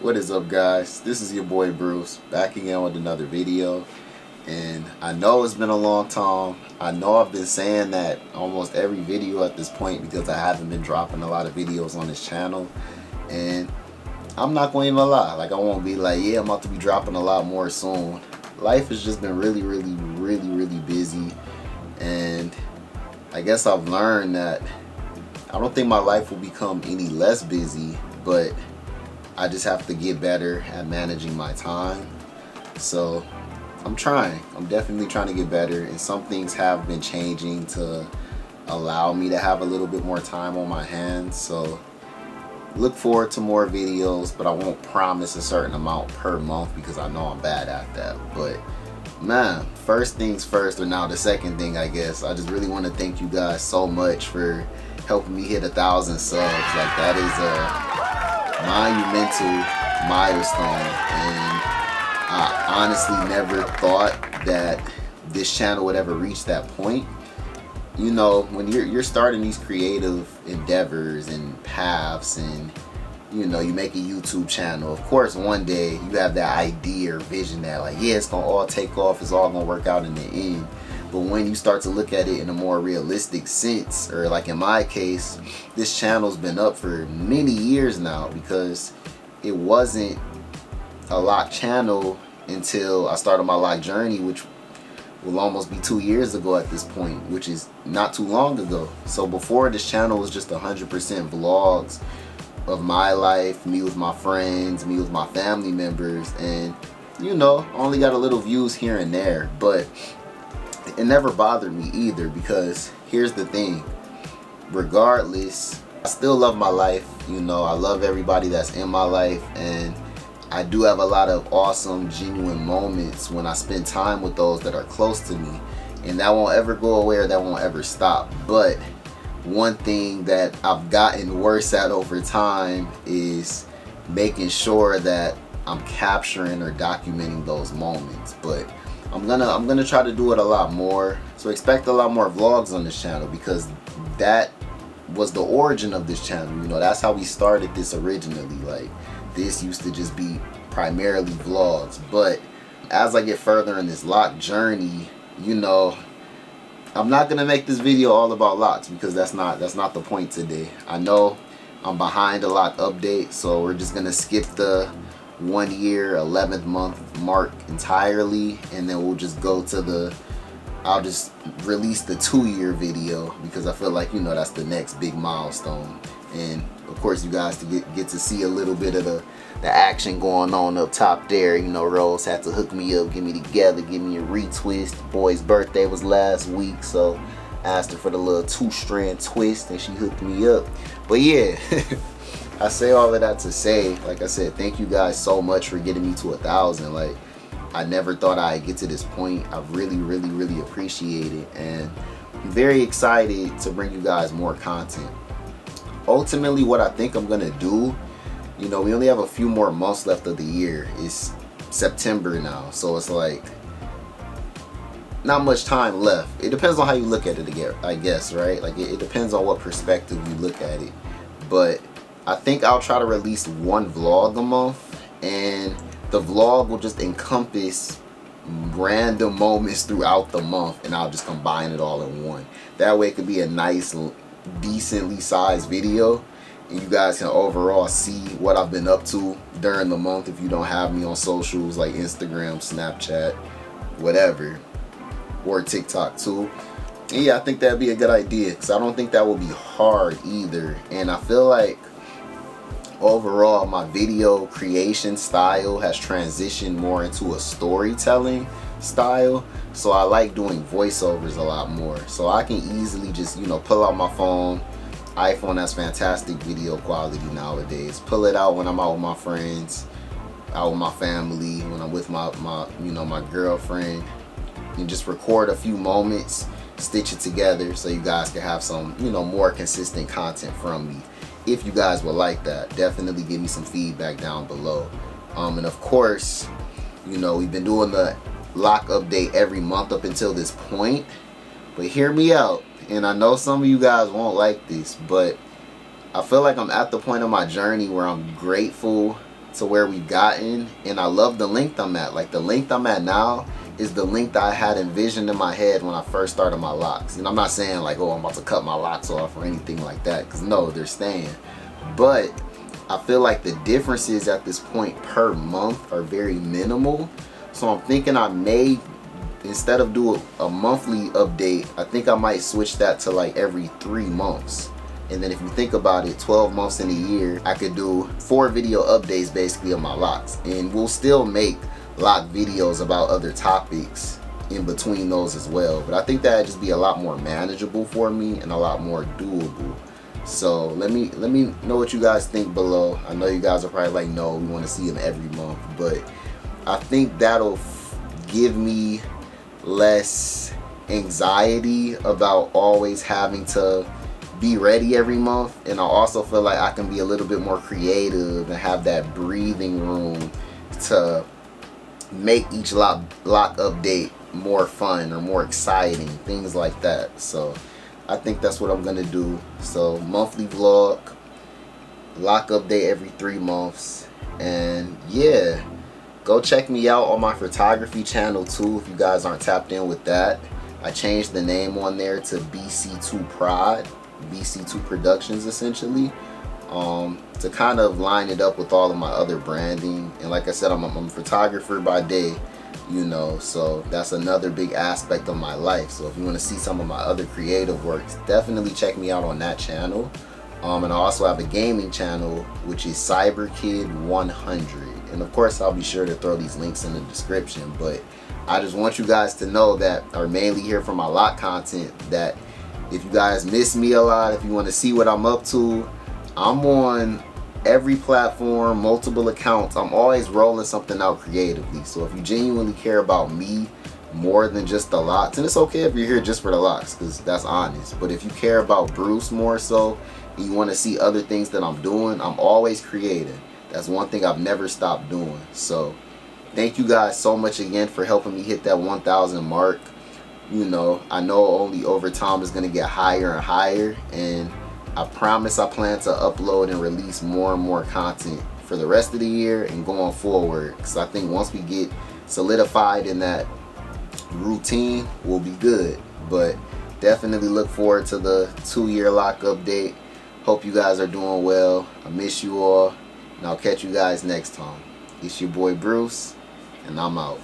What is up guys? This is your boy Bruce back again with another video and I know it's been a long time. I know I've been saying that almost every video at this point because I haven't been dropping a lot of videos on this channel and I'm not going to even lie. Like I won't be like, yeah, I'm about to be dropping a lot more soon. Life has just been really, really, really, really busy and I guess I've learned that I don't think my life will become any less busy, but I just have to get better at managing my time. So I'm trying. I'm definitely trying to get better and some things have been changing to allow me to have a little bit more time on my hands. So look forward to more videos, but I won't promise a certain amount per month because I know I'm bad at that. But man, first things first, or now the second thing, I guess. I just really want to thank you guys so much for helping me hit a thousand subs. Like that is a monumental milestone and I honestly never thought that this channel would ever reach that point. You know, when you're you're starting these creative endeavors and paths and you know, you make a YouTube channel. Of course, one day you have that idea or vision that like, yeah, it's gonna all take off, it's all gonna work out in the end. But when you start to look at it in a more realistic sense, or like in my case, this channel's been up for many years now because it wasn't a lock channel until I started my lock journey, which will almost be two years ago at this point, which is not too long ago. So before this channel was just 100% vlogs of my life, me with my friends, me with my family members, and you know, only got a little views here and there, but it never bothered me either because here's the thing. Regardless I still love my life you know I love everybody that's in my life and I do have a lot of awesome genuine moments when I spend time with those that are close to me and that won't ever go away or that won't ever stop. But one thing that I've gotten worse at over time is making sure that I'm capturing or documenting those moments. But I'm gonna I'm gonna try to do it a lot more. So expect a lot more vlogs on this channel because that was the origin of this channel you know? That's how we started this originally. Like this used to just be primarily vlogs. But as I get further in this lock journey you know I'm not gonna make this video all about locks because that's not that's not the point today. I know I'm behind a lock update so we're just gonna skip the one year 11th month mark entirely and then we'll just go to the I'll just release the two year video because I feel like you know that's the next big milestone. And of course you guys to get, get to see a little bit of the the action going on up top there. You know Rose had to hook me up get me together give me a retwist. Boy's birthday was last week so asked her for the little two strand twist and she hooked me up. But yeah I say all of that to say, like I said, thank you guys so much for getting me to a thousand. Like, I never thought I'd get to this point. I really, really, really appreciate it. And I'm very excited to bring you guys more content. Ultimately, what I think I'm to do, you know, we only have a few more months left of the year. It's September now. So it's like, not much time left. It depends on how you look at it, I guess, right? Like, it, it depends on what perspective you look at it. But I think I'll try to release one vlog a month and the vlog will just encompass random moments throughout the month and I'll just combine it all in one. That way it could be a nice, decently sized video and you guys can overall see what I've been up to during the month if you don't have me on socials like Instagram, Snapchat, whatever, or TikTok too. And yeah, I think that'd be a good idea because I don't think that will be hard either. And I feel like overall my video creation style has transitioned more into a storytelling style. So I like doing voiceovers a lot more. So I can easily just you know pull out my phone. iPhone has fantastic video quality nowadays. Pull it out when I'm out with my friends out with my family when I'm with my, my you know my girlfriend. And just record a few moments stitch it together so you guys can have some you know more consistent content from me if you guys would like that definitely give me some feedback down below um, and of course you know we've been doing the lock update every month up until this point but hear me out and I know some of you guys won't like this but I feel like I'm at the point of my journey where I'm grateful to where we've gotten and I love the length I'm at. Like the length I'm at now is the length I had envisioned in my head when I first started my locks. And I'm not saying like, oh, I'm about to cut my locks off or anything like that, because no, they're staying. But I feel like the differences at this point per month are very minimal. So I'm thinking I may, instead of do a, a monthly update, I think I might switch that to like every three months. And then if you think about it, 12 months in a year, I could do four video updates basically of my locks. And we'll still make lock videos about other topics in between those as well. But I think that'd just be a lot more manageable for me and a lot more doable. So let me let me know what you guys think below. I know you guys are probably like, no, we want to see them every month, but I think that'll give me less anxiety about always having to be ready every month and I also feel like I can be a little bit more creative and have that breathing room to make each lock, lock update more fun or more exciting things like that. So I think that's what I'm gonna do. So monthly vlog lock update every three months and yeah go check me out on my photography channel too if you guys aren't tapped in with that. I changed the name on there to BC2 Prod BC2 Productions essentially um, to kind of line it up with all of my other branding. And like I said I'm, I'm a photographer by day you know so that's another big aspect of my life. So if you want to see some of my other creative works definitely check me out on that channel. Um, and I also have a gaming channel which is CyberKid 100 and of course I'll be sure to throw these links in the description but I just want you guys to know that are mainly here for my lot content that if you guys miss me a lot if you want to see what I'm up to I'm on every platform, multiple accounts. I'm always rolling something out creatively. So if you genuinely care about me more than just the locks, and it's okay if you're here just for the locks, because that's honest. But if you care about Bruce more so, and you want to see other things that I'm doing, I'm always creating. That's one thing I've never stopped doing. So thank you guys so much again for helping me hit that 1,000 mark. You know, I know only over time is going to get higher and higher. And I promise I plan to upload and release more and more content for the rest of the year and going forward. Because I think once we get solidified in that routine we'll be good. But definitely look forward to the two-year lock update. Hope you guys are doing well. I miss you all and I'll catch you guys next time. It's your boy Bruce and I'm out